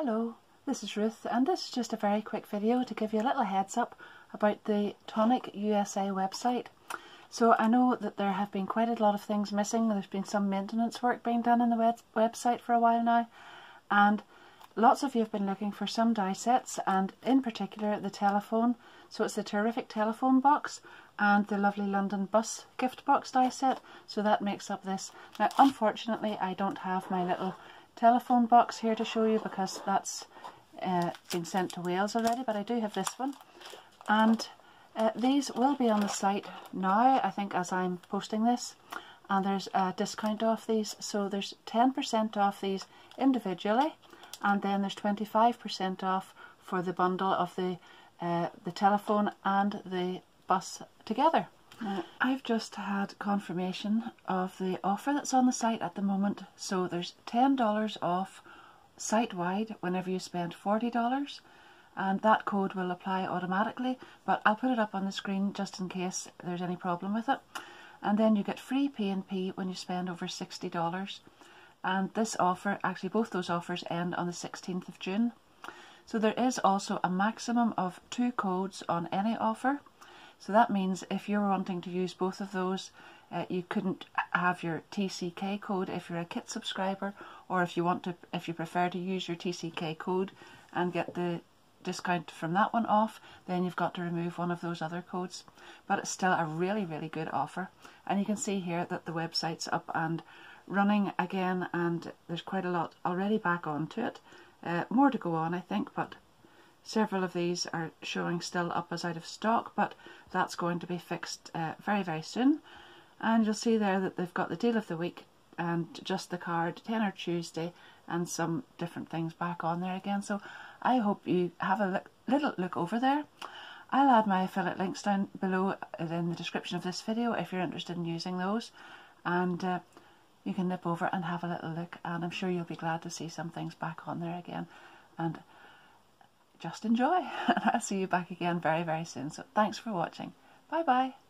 Hello, this is Ruth and this is just a very quick video to give you a little heads up about the Tonic USA website. So I know that there have been quite a lot of things missing, there's been some maintenance work being done on the web website for a while now and lots of you have been looking for some die sets and in particular the telephone. So it's the terrific telephone box and the lovely London bus gift box die set so that makes up this. Now unfortunately I don't have my little telephone box here to show you because that's uh, been sent to Wales already, but I do have this one. And uh, these will be on the site now, I think, as I'm posting this. And there's a discount off these, so there's 10% off these individually, and then there's 25% off for the bundle of the uh, the telephone and the bus together. Uh, I've just had confirmation of the offer that's on the site at the moment. So there's $10 off site-wide whenever you spend $40 and that code will apply automatically but I'll put it up on the screen just in case there's any problem with it. And then you get free P&P when you spend over $60 and this offer, actually both those offers end on the 16th of June. So there is also a maximum of two codes on any offer so that means if you're wanting to use both of those, uh, you couldn't have your TCK code if you're a kit subscriber, or if you want to, if you prefer to use your TCK code and get the discount from that one off, then you've got to remove one of those other codes. But it's still a really, really good offer. And you can see here that the website's up and running again, and there's quite a lot already back onto it. Uh, more to go on, I think, but Several of these are showing still up as out of stock, but that's going to be fixed uh, very, very soon. And you'll see there that they've got the deal of the week and just the card, Tenner Tuesday, and some different things back on there again. So I hope you have a look, little look over there. I'll add my affiliate links down below in the description of this video if you're interested in using those. And uh, you can nip over and have a little look and I'm sure you'll be glad to see some things back on there again. And just enjoy. And I'll see you back again very, very soon. So thanks for watching. Bye bye.